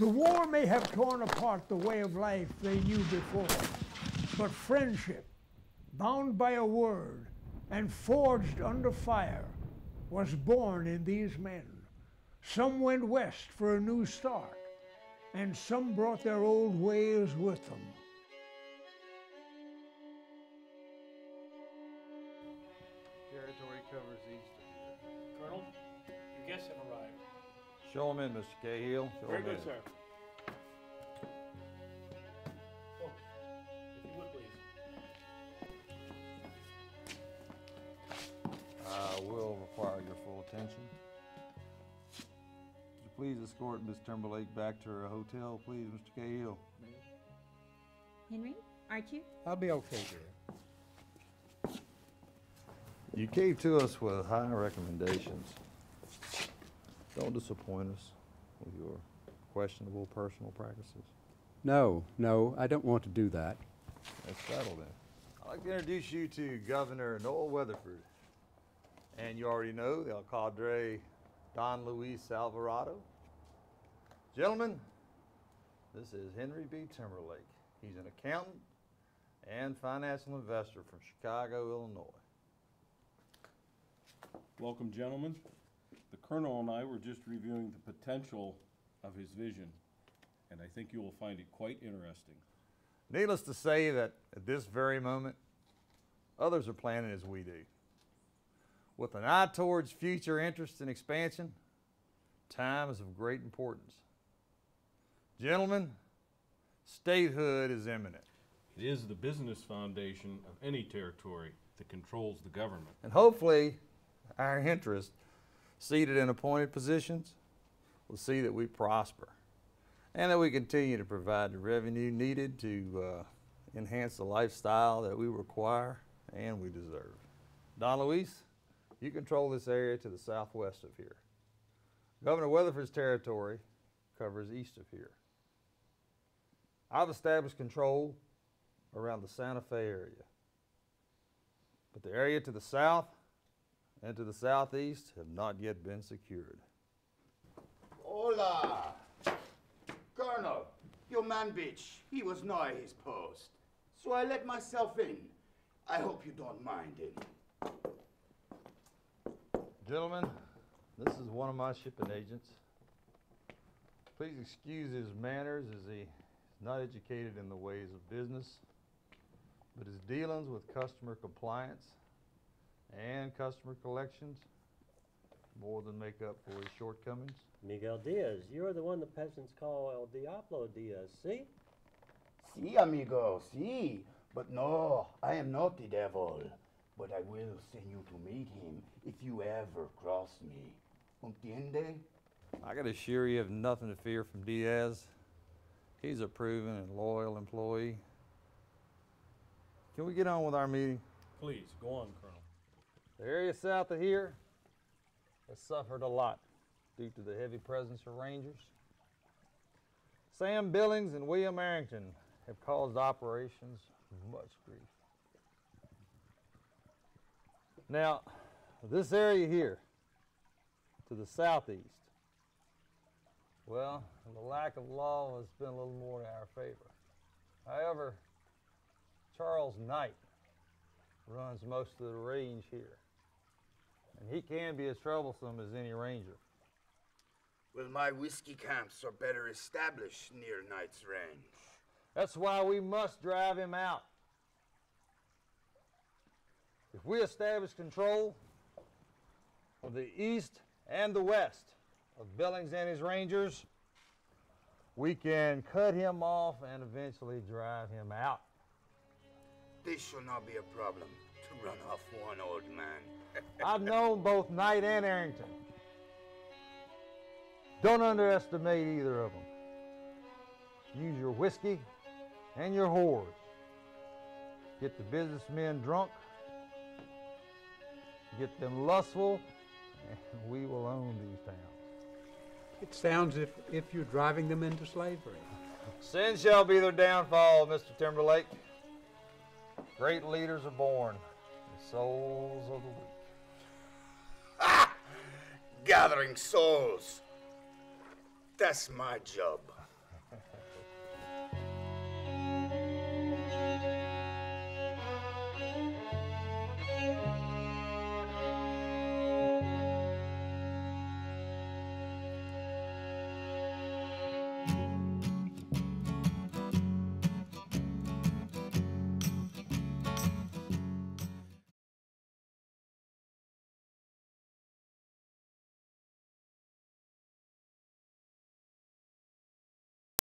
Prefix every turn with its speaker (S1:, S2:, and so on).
S1: The war may have torn apart the way of life they knew before, but friendship, bound by a word and forged under fire, was born in these men. Some went west for a new start, and some brought their old ways with them.
S2: Territory covers east of here.
S3: Colonel, your guests have arrived.
S2: Show them in, Mr. Cahill. Show
S3: Very
S2: 'em
S3: good,
S2: in.
S3: sir. Folks, if you would please.
S2: I will require your full attention. Would you please escort Miss Timberlake back to her hotel, please, Mr. Cahill?
S4: Henry, aren't you?
S5: I'll be okay, dear.
S2: You came to us with high recommendations. Don't disappoint us with your questionable personal practices.
S5: No, no, I don't want to do that.
S2: That's settled then. I'd like to introduce you to Governor Noah Weatherford. And you already know the Alcalde Don Luis Alvarado. Gentlemen, this is Henry B. Timberlake. He's an accountant and financial investor from Chicago, Illinois.
S6: Welcome, gentlemen. The Colonel and I were just reviewing the potential of his vision, and I think you will find it quite interesting.
S2: Needless to say that at this very moment, others are planning as we do. With an eye towards future interest and expansion, time is of great importance. Gentlemen, statehood is imminent,
S6: It is the business foundation of any territory that controls the government.
S2: and hopefully, our interest, seated in appointed positions, will see that we prosper and that we continue to provide the revenue needed to uh, enhance the lifestyle that we require and we deserve. Don Luis, you control this area to the southwest of here. Governor Weatherford's territory covers east of here. I've established control around the Santa Fe area. But the area to the south and to the southeast have not yet been secured.
S7: Hola! Colonel, your man bitch, he was nigh his post. So I let myself in. I hope you don't mind him.
S2: Gentlemen, this is one of my shipping agents. Please excuse his manners as he is not educated in the ways of business, but his dealings with customer compliance and customer collections more than make up for his shortcomings.
S8: Miguel Diaz, you're the one the peasants call El Diablo Diaz, see?
S7: Si, amigo, si. But no, I am not the devil. But I will send you to meet him if you ever cross me. Entiende?
S2: I can assure you have nothing to fear from Diaz. He's a proven and loyal employee. Can we get on with our meeting?
S6: Please, go on, Colonel.
S2: The area south of here has suffered a lot due to the heavy presence of Rangers. Sam Billings and William Arrington have caused operations much grief. Now, this area here to the southeast, well, the lack of law has been a little more in our favor. However, Charles Knight runs most of the range here. And he can be as troublesome as any ranger.
S7: Well, my whiskey camps are better established near Knight's Range.
S2: That's why we must drive him out. If we establish control of the east and the west of Billings and his rangers, we can cut him off and eventually drive him out.
S7: This shall not be a problem run off one old man.
S2: I've known both Knight and Arrington. Don't underestimate either of them. Use your whiskey and your whores. Get the businessmen drunk, get them lustful, and we will own these towns.
S5: It sounds if, if you're driving them into slavery.
S2: Sin shall be their downfall, Mr. Timberlake. Great leaders are born, the souls of the weak.
S7: Ah! Gathering souls. That's my job.